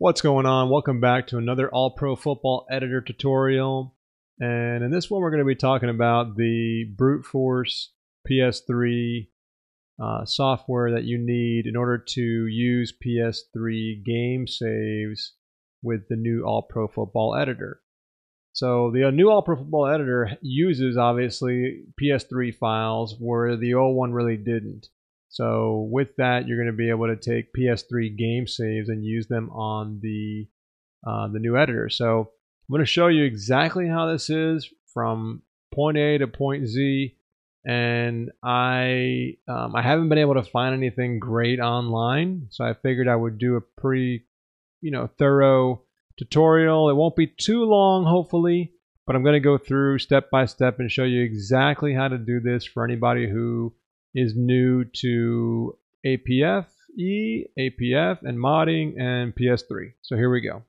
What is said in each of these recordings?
What's going on? Welcome back to another All Pro Football Editor tutorial. And in this one, we're going to be talking about the brute force PS3 uh, software that you need in order to use PS3 game saves with the new All Pro Football Editor. So the uh, new All Pro Football Editor uses obviously PS3 files where the old one really didn't. So with that, you're going to be able to take PS3 game saves and use them on the uh, the new editor. So I'm going to show you exactly how this is from point A to point Z. And I um, I haven't been able to find anything great online, so I figured I would do a pretty you know thorough tutorial. It won't be too long, hopefully, but I'm going to go through step by step and show you exactly how to do this for anybody who is new to APF, E, APF, and modding, and PS3. So here we go.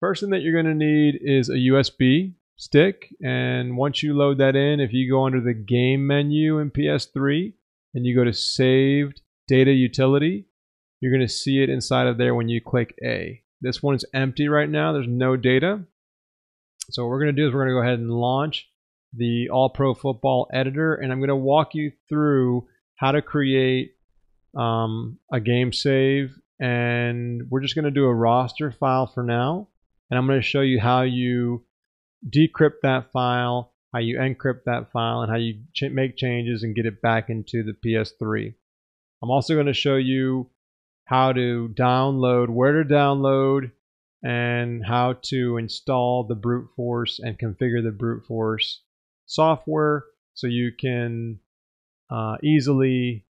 First thing that you're going to need is a USB stick. And once you load that in, if you go under the game menu in PS3 and you go to saved data utility, you're going to see it inside of there when you click A. This one is empty right now. There's no data. So what we're going to do is we're going to go ahead and launch the All Pro Football Editor, and I'm going to walk you through how to create um, a game save. And we're just going to do a roster file for now. And I'm going to show you how you decrypt that file, how you encrypt that file, and how you ch make changes and get it back into the PS3. I'm also going to show you how to download, where to download, and how to install the brute force and configure the brute force software so you can uh, easily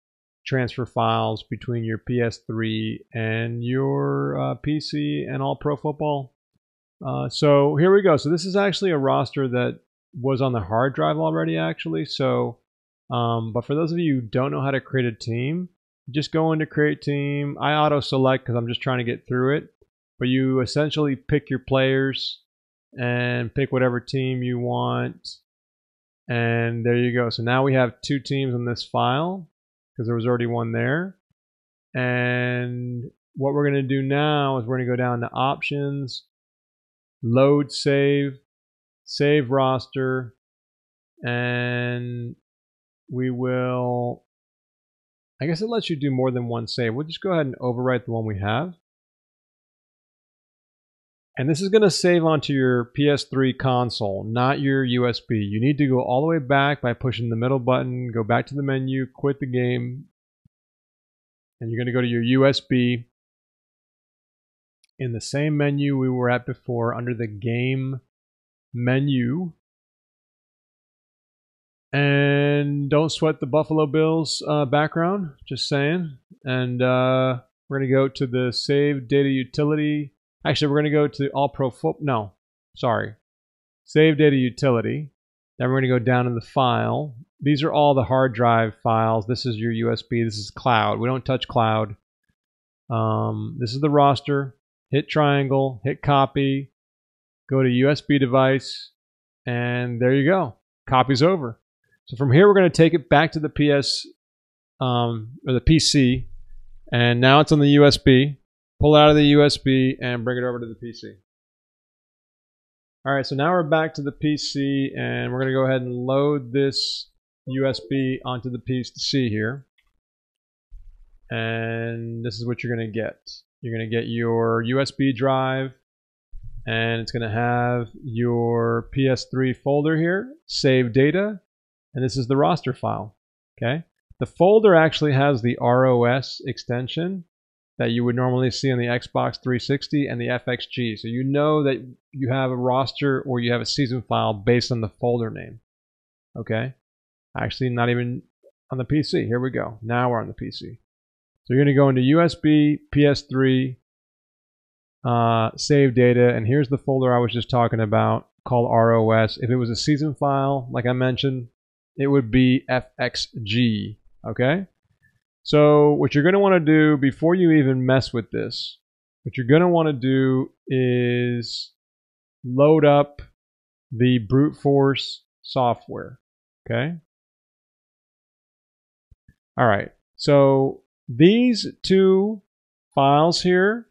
transfer files between your PS3 and your uh, PC and all pro football. Uh, so here we go. So this is actually a roster that was on the hard drive already, actually. So, um, but for those of you who don't know how to create a team, just go into create team. I auto select because I'm just trying to get through it. But you essentially pick your players and pick whatever team you want and there you go. So now we have two teams in this file because there was already one there. And what we're going to do now is we're going to go down to options, load save, save roster, and we will, I guess it lets you do more than one save. We'll just go ahead and overwrite the one we have. And this is going to save onto your PS3 console, not your USB. You need to go all the way back by pushing the middle button, go back to the menu, quit the game, and you're going to go to your USB. In the same menu we were at before, under the game menu. And don't sweat the Buffalo Bills uh, background, just saying. And uh, we're going to go to the Save Data Utility Actually, we're going to go to All Pro. No, sorry. Save data utility. Then we're going to go down in the file. These are all the hard drive files. This is your USB. This is cloud. We don't touch cloud. Um, this is the roster. Hit triangle. Hit copy. Go to USB device. And there you go. Copy's over. So from here, we're going to take it back to the PS um, or the PC. And now it's on the USB pull it out of the USB and bring it over to the PC. All right, so now we're back to the PC and we're going to go ahead and load this USB onto the PC here. And this is what you're going to get. You're going to get your USB drive and it's going to have your PS3 folder here, save data, and this is the roster file. Okay. The folder actually has the ROS extension that you would normally see on the Xbox 360 and the FXG. So you know that you have a roster or you have a season file based on the folder name. Okay? Actually, not even on the PC. Here we go. Now we're on the PC. So you're going to go into USB, PS3, uh, save data, and here's the folder I was just talking about called ROS. If it was a season file, like I mentioned, it would be FXG. Okay? So what you're going to want to do before you even mess with this, what you're going to want to do is load up the brute force software. Okay. All right. So these two files here,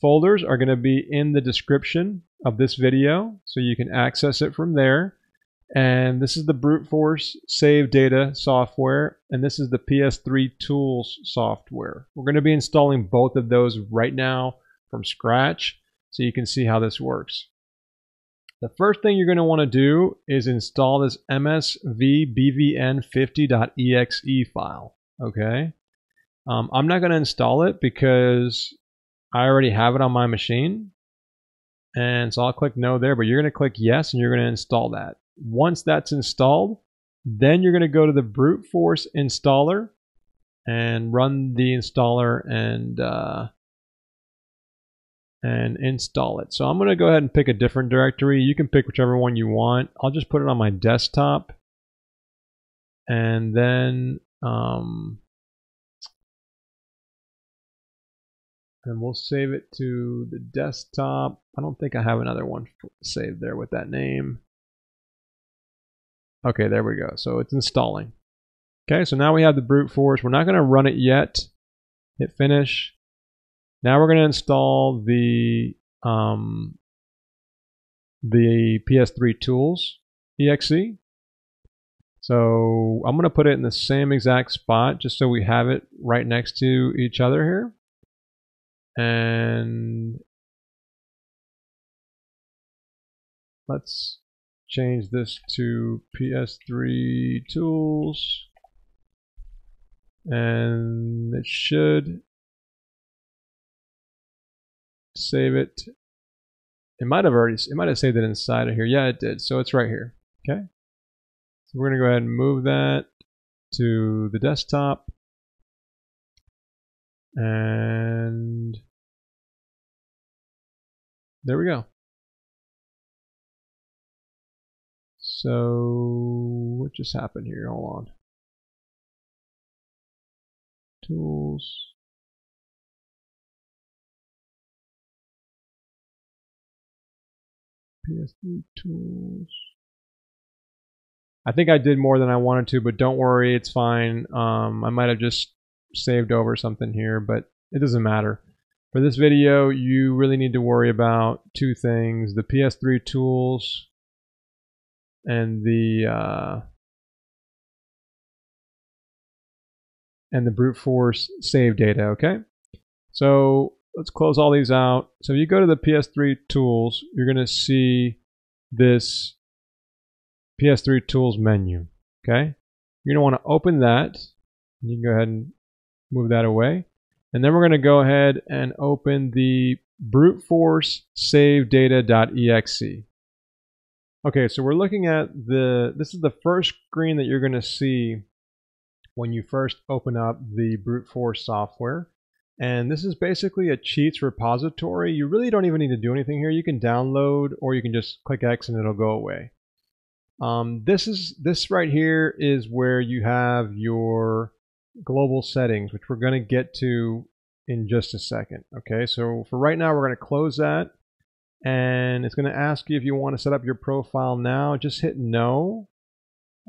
folders, are going to be in the description of this video, so you can access it from there. And this is the brute force save data software, and this is the PS3 tools software. We're going to be installing both of those right now from scratch, so you can see how this works. The first thing you're going to want to do is install this msvbvm50.exe file. Okay. Um, I'm not going to install it because I already have it on my machine. And so I'll click no there, but you're going to click yes and you're going to install that. Once that's installed, then you're going to go to the brute force installer and run the installer and uh, and install it. So I'm going to go ahead and pick a different directory. You can pick whichever one you want. I'll just put it on my desktop. And then um, and we'll save it to the desktop. I don't think I have another one saved there with that name. Okay, there we go. So it's installing. Okay, so now we have the brute force. We're not going to run it yet. Hit finish. Now we're going to install the um, the PS3 tools exe. So I'm going to put it in the same exact spot just so we have it right next to each other here. And let's change this to PS3 tools. And it should save it. It might have already, it might have saved it inside of here. Yeah, it did. So it's right here. Okay. So we're going to go ahead and move that to the desktop. And there we go. So what just happened here? Hold on. Tools. PS3 tools. I think I did more than I wanted to, but don't worry, it's fine. Um, I might have just saved over something here, but it doesn't matter. For this video, you really need to worry about two things, the PS3 tools and the uh, and the brute force save data, okay? So let's close all these out. So if you go to the PS3 tools, you're going to see this PS3 tools menu. Okay. You're going to want to open that. You can go ahead and move that away. And then we're going to go ahead and open the brute force save data.exe. Okay, so we're looking at the, this is the first screen that you're going to see when you first open up the brute force software. And this is basically a cheats repository. You really don't even need to do anything here. You can download or you can just click X and it'll go away. Um, this is this right here is where you have your global settings, which we're going to get to in just a second. Okay, so for right now, we're going to close that. And it's going to ask you if you want to set up your profile now. Just hit no.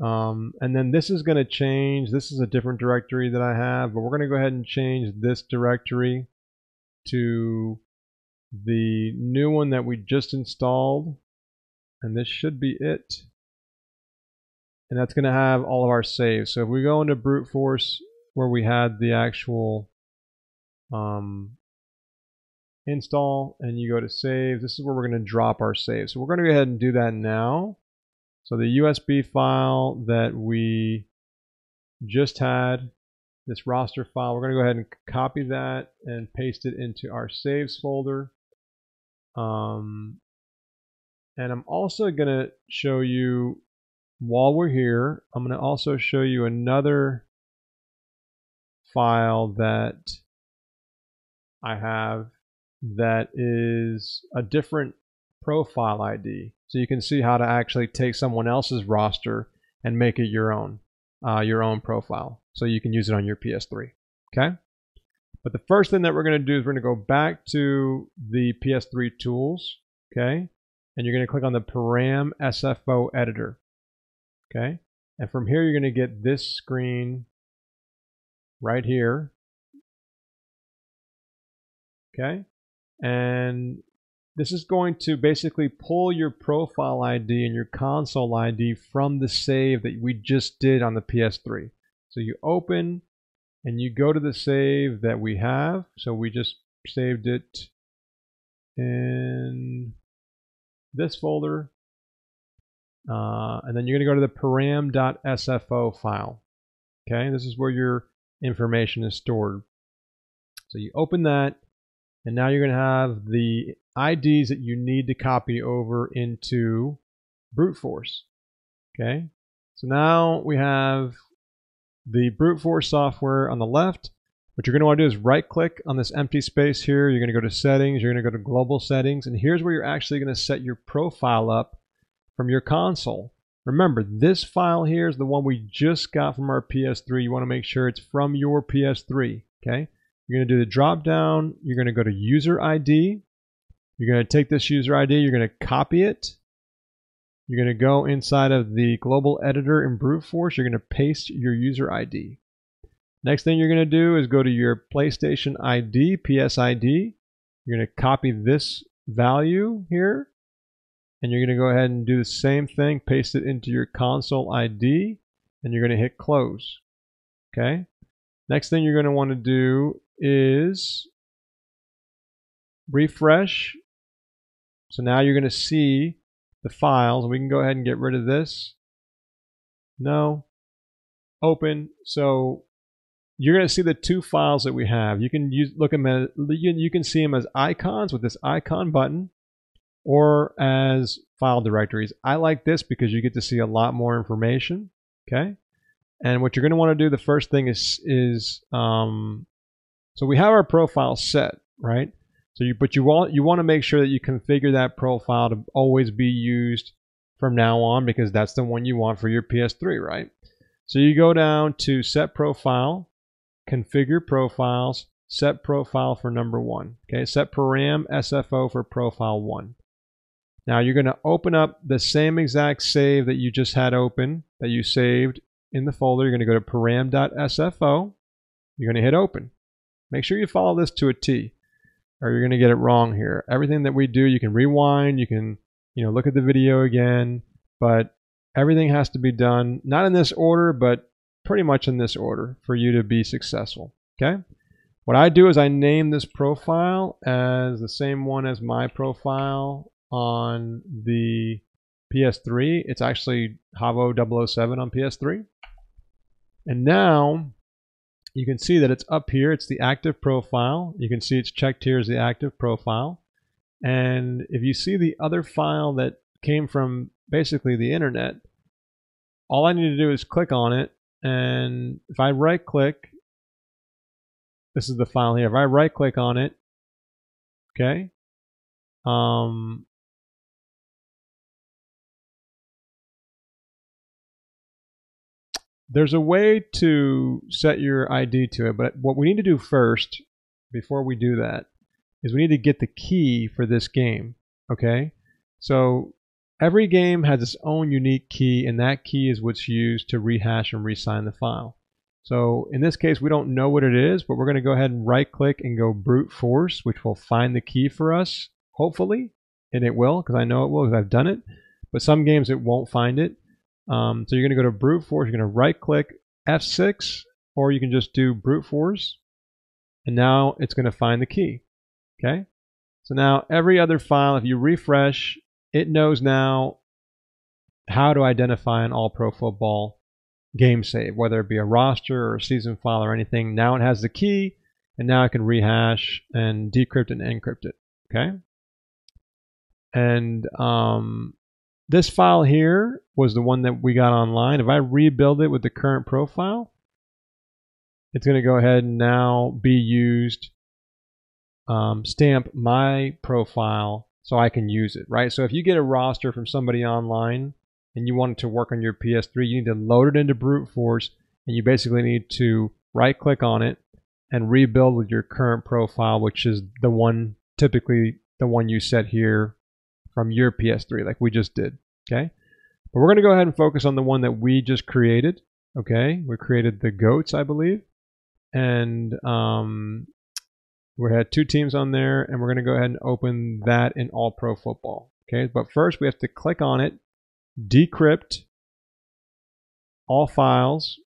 Um, and then this is going to change. This is a different directory that I have, but we're going to go ahead and change this directory to the new one that we just installed. And this should be it. And that's going to have all of our saves. So if we go into brute force where we had the actual um, install and you go to save, this is where we're going to drop our save. So we're going to go ahead and do that now. So the USB file that we just had, this roster file, we're going to go ahead and copy that and paste it into our saves folder. Um, and I'm also going to show you, while we're here, I'm going to also show you another file that I have that is a different profile ID. So you can see how to actually take someone else's roster and make it your own, uh, your own profile. So you can use it on your PS3. Okay. But the first thing that we're going to do is we're going to go back to the PS3 tools. Okay. And you're going to click on the Param SFO editor. Okay. And from here, you're going to get this screen right here. Okay. And this is going to basically pull your profile ID and your console ID from the save that we just did on the PS3. So you open and you go to the save that we have. So we just saved it in this folder. Uh, and then you're going to go to the param.sfo file. Okay, this is where your information is stored. So you open that, and now you're going to have the IDs that you need to copy over into brute force. Okay, so now we have the brute force software on the left. What you're going to want to do is right click on this empty space here. You're going to go to settings, you're going to go to global settings, and here's where you're actually going to set your profile up from your console. Remember, this file here is the one we just got from our PS3. You want to make sure it's from your PS3, okay? You're going to do the drop down. You're going to go to user ID. You're going to take this user ID. You're going to copy it. You're going to go inside of the global editor in brute force. You're going to paste your user ID. Next thing you're going to do is go to your PlayStation ID, PSID. You're going to copy this value here. And you're going to go ahead and do the same thing, paste it into your console ID, and you're going to hit close. Okay. Next thing you're going to want to do is refresh. So now you're going to see the files. We can go ahead and get rid of this. No. Open. So you're going to see the two files that we have. You can use look at them. You can see them as icons with this icon button, or as file directories. I like this because you get to see a lot more information. Okay, and what you're going to want to do the first thing is is um, so we have our profile set, right? So you, but you want you want to make sure that you configure that profile to always be used from now on because that's the one you want for your PS3, right? So you go down to set profile, configure profiles, set profile for number one. Okay, set param SFO for profile one. Now you're going to open up the same exact save that you just had open that you saved in the folder. You're going to go to param.sfo. You're going to hit open. Make sure you follow this to a T or you're going to get it wrong here. Everything that we do, you can rewind, you can, you know, look at the video again, but everything has to be done not in this order, but pretty much in this order for you to be successful. Okay. What I do is I name this profile as the same one as my profile on the PS3. It's actually Javo 007 on PS3. And now you can see that it's up here. It's the active profile. You can see it's checked here as the active profile. And if you see the other file that came from basically the internet, all I need to do is click on it. And if I right click, this is the file here. If I right click on it, okay, um, There's a way to set your ID to it, but what we need to do first, before we do that, is we need to get the key for this game. Okay? So every game has its own unique key, and that key is what's used to rehash and resign the file. So in this case, we don't know what it is, but we're going to go ahead and right click and go brute force, which will find the key for us, hopefully. And it will, because I know it will, because I've done it. But some games it won't find it. Um, so you're going to go to brute force. You're going to right click F6, or you can just do brute force. And now it's going to find the key. Okay. So now every other file, if you refresh, it knows now how to identify an all pro football game save, whether it be a roster or a season file or anything. Now it has the key, and now I can rehash and decrypt and encrypt it. Okay. And um, this file here was the one that we got online. If I rebuild it with the current profile, it's going to go ahead and now be used, um, stamp my profile so I can use it, right? So if you get a roster from somebody online and you want it to work on your PS3, you need to load it into brute force and you basically need to right click on it and rebuild with your current profile, which is the one typically the one you set here from your PS3 like we just did, okay? But we're going to go ahead and focus on the one that we just created, okay? We created the goats, I believe. And um, We had two teams on there, and we're going to go ahead and open that in All Pro Football. Okay, but first we have to click on it, decrypt all files.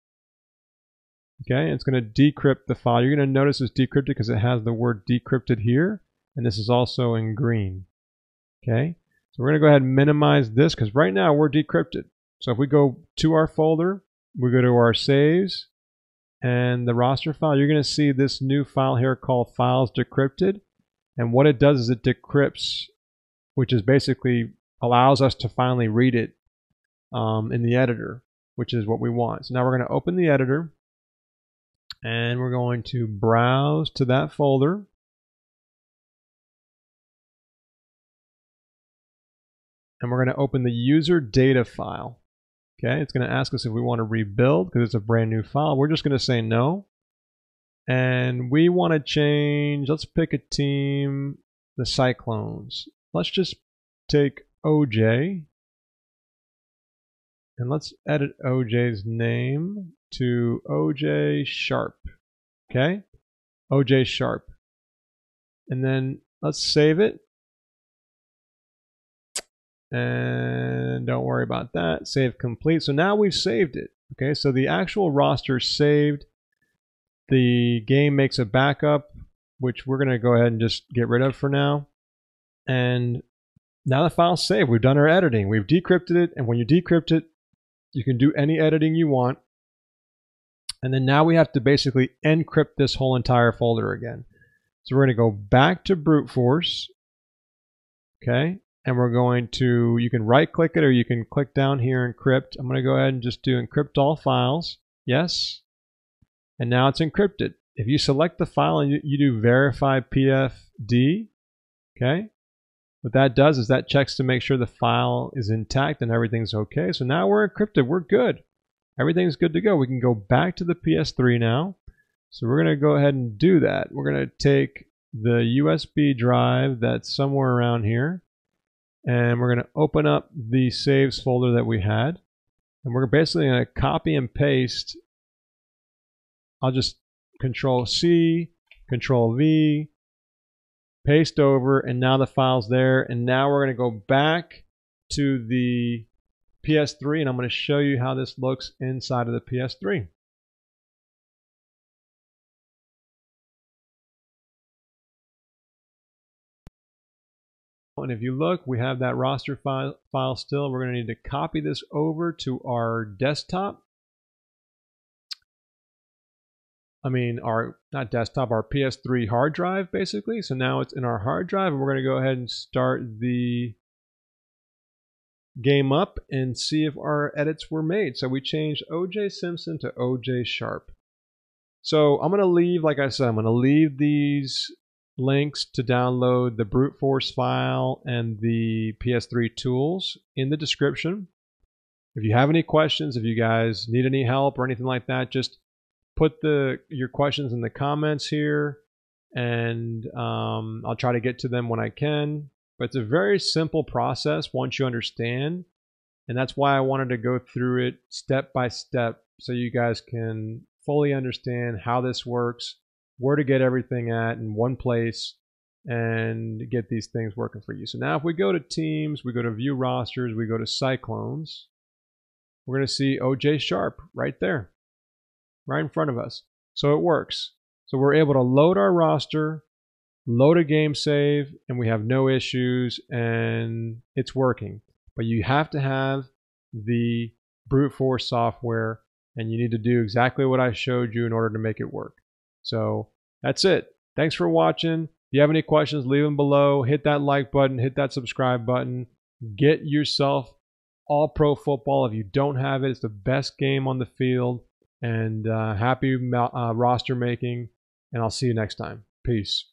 Okay, it's going to decrypt the file. You're going to notice it's decrypted because it has the word decrypted here, and this is also in green. Okay, so we're going to go ahead and minimize this because right now we're decrypted. So if we go to our folder, we go to our saves, and the roster file, you're going to see this new file here called files decrypted. And what it does is it decrypts, which is basically allows us to finally read it um, in the editor, which is what we want. So now we're going to open the editor and we're going to browse to that folder. And we're going to open the user data file. Okay, it's going to ask us if we want to rebuild because it's a brand new file. We're just going to say no. And we want to change, let's pick a team, the Cyclones. Let's just take OJ. And let's edit OJ's name to OJ Sharp. Okay? OJ Sharp. And then let's save it. And don't worry about that. Save complete. So now we've saved it. Okay, so the actual roster saved. The game makes a backup, which we're going to go ahead and just get rid of for now. And now the file's saved. We've done our editing. We've decrypted it. And when you decrypt it, you can do any editing you want. And then now we have to basically encrypt this whole entire folder again. So we're going to go back to brute force. Okay and we're going to, you can right click it or you can click down here encrypt. I'm going to go ahead and just do encrypt all files. Yes. And now it's encrypted. If you select the file and you, you do verify PFD, okay, what that does is that checks to make sure the file is intact and everything's okay. So now we're encrypted. We're good. Everything's good to go. We can go back to the PS3 now. So we're going to go ahead and do that. We're going to take the USB drive that's somewhere around here and we're going to open up the saves folder that we had. And we're basically going to copy and paste. I'll just control C control V paste over and now the file's there. And now we're going to go back to the PS3 and I'm going to show you how this looks inside of the PS3 And if you look, we have that roster file, file still. We're going to need to copy this over to our desktop. I mean, our, not desktop, our PS3 hard drive, basically. So now it's in our hard drive, and we're going to go ahead and start the game up and see if our edits were made. So we changed OJ Simpson to OJ Sharp. So I'm going to leave, like I said, I'm going to leave these links to download the brute force file and the PS3 tools in the description. If you have any questions, if you guys need any help or anything like that, just put the your questions in the comments here, and um, I'll try to get to them when I can. But it's a very simple process once you understand, and that's why I wanted to go through it step by step so you guys can fully understand how this works where to get everything at in one place and get these things working for you. So now if we go to teams, we go to view rosters, we go to Cyclones, we're going to see OJ Sharp right there, right in front of us. So it works. So we're able to load our roster, load a game save, and we have no issues and it's working. But you have to have the brute force software and you need to do exactly what I showed you in order to make it work. So that's it. Thanks for watching. If you have any questions, leave them below. Hit that like button, hit that subscribe button. Get yourself all pro football. If you don't have it, it's the best game on the field. And uh, happy uh, roster making. And I'll see you next time. Peace.